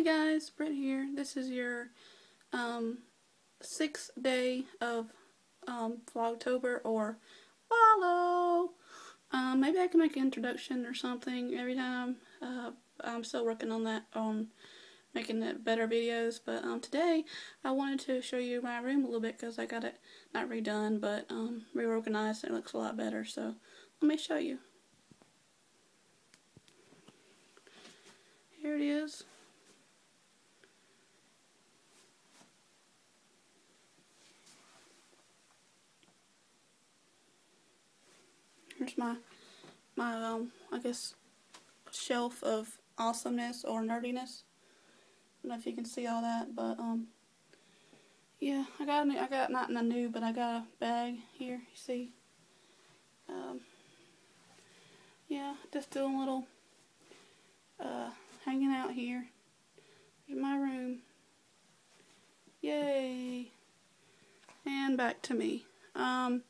Hey guys, Britt here. This is your um, sixth day of um, Vlogtober or follow. Um, maybe I can make an introduction or something every time. Uh, I'm still working on that, on making it better videos. But um, today I wanted to show you my room a little bit because I got it not redone, but um, reorganized and it looks a lot better. So let me show you. Here it is. Here's my, my, um, I guess, shelf of awesomeness or nerdiness. I don't know if you can see all that, but, um, yeah, I got, a, I got, not in a new, but I got a bag here, you see. Um, yeah, just doing a little, uh, hanging out here. Here's my room. Yay! And back to me. Um,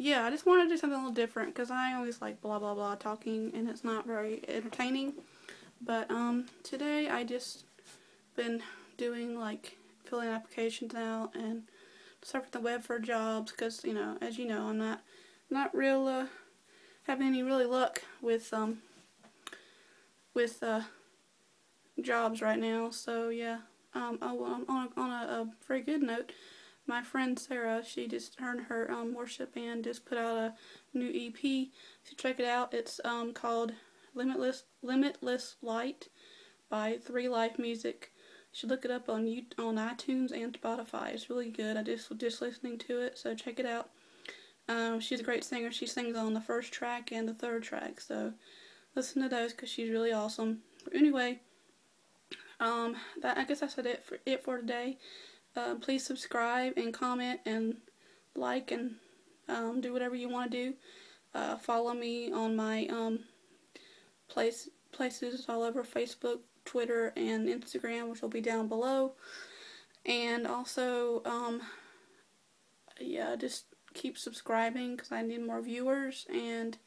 yeah, I just wanted to do something a little different because I always like blah blah blah talking and it's not very entertaining. But um, today I just been doing like filling applications out and surfing the web for jobs because you know, as you know, I'm not not real uh, having any really luck with um with uh jobs right now. So yeah, um, oh, on a, on a, a very good note my friend Sarah, she just, her her um, worship band just put out a new EP. So check it out. It's um, called Limitless Limitless Light by Three Life Music. You should look it up on you on iTunes and Spotify. It's really good. I just was just listening to it, so check it out. Um, she's a great singer. She sings on the first track and the third track, so listen to those because she's really awesome. But anyway, um, that I guess that's it for it for today. Uh, please subscribe and comment and like and um, do whatever you want to do. Uh, follow me on my um, place places all over Facebook, Twitter, and Instagram, which will be down below. And also, um, yeah, just keep subscribing because I need more viewers and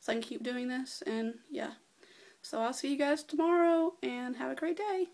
so I can keep doing this. And yeah, so I'll see you guys tomorrow and have a great day.